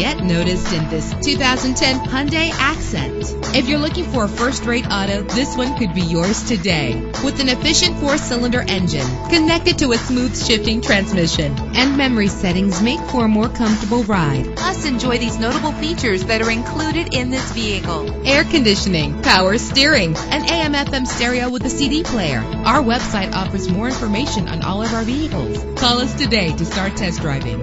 Get noticed in this 2010 Hyundai Accent. If you're looking for a first-rate auto, this one could be yours today. With an efficient four-cylinder engine connected to a smooth shifting transmission and memory settings make for a more comfortable ride. Plus, enjoy these notable features that are included in this vehicle. Air conditioning, power steering, an AM-FM stereo with a CD player. Our website offers more information on all of our vehicles. Call us today to start test driving.